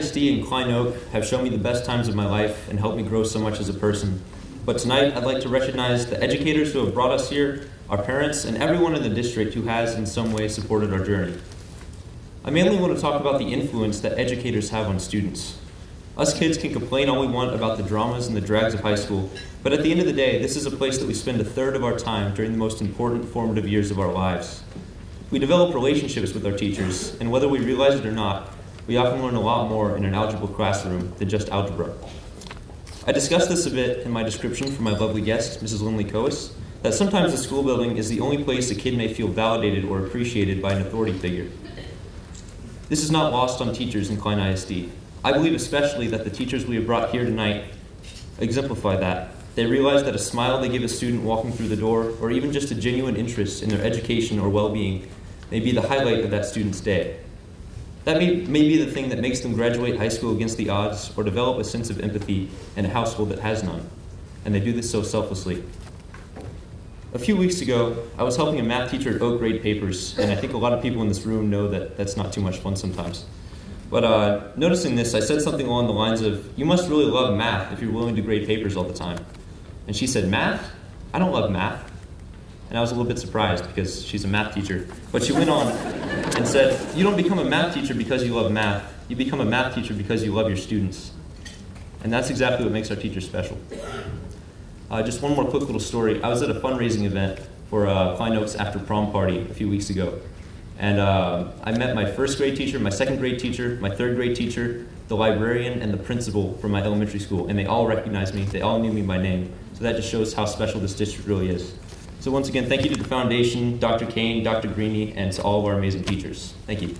ISD and Klein Oak have shown me the best times of my life and helped me grow so much as a person. But tonight, I'd like to recognize the educators who have brought us here, our parents, and everyone in the district who has in some way supported our journey. I mainly want to talk about the influence that educators have on students. Us kids can complain all we want about the dramas and the drags of high school, but at the end of the day, this is a place that we spend a third of our time during the most important formative years of our lives. We develop relationships with our teachers, and whether we realize it or not, we often learn a lot more in an algebra classroom than just algebra. I discussed this a bit in my description for my lovely guest, Mrs. Lindley Coas, that sometimes the school building is the only place a kid may feel validated or appreciated by an authority figure. This is not lost on teachers in Klein ISD. I believe especially that the teachers we have brought here tonight exemplify that. They realize that a smile they give a student walking through the door, or even just a genuine interest in their education or well being, may be the highlight of that student's day. That may, may be the thing that makes them graduate high school against the odds or develop a sense of empathy in a household that has none. And they do this so selflessly. A few weeks ago, I was helping a math teacher at Oak grade papers, and I think a lot of people in this room know that that's not too much fun sometimes. But uh, noticing this, I said something along the lines of, You must really love math if you're willing to grade papers all the time. And she said, Math? I don't love math. And I was a little bit surprised because she's a math teacher. But she went on and said, You don't become a math teacher because you love math. You become a math teacher because you love your students. And that's exactly what makes our teachers special. Uh, just one more quick little story. I was at a fundraising event for uh, Klein Oaks after prom party a few weeks ago. And uh, I met my first grade teacher, my second grade teacher, my third grade teacher, the librarian, and the principal from my elementary school. And they all recognized me, they all knew me by name. So that just shows how special this district really is. So once again, thank you to the foundation, Dr. Cain, Dr. Greeny, and to all of our amazing teachers. Thank you.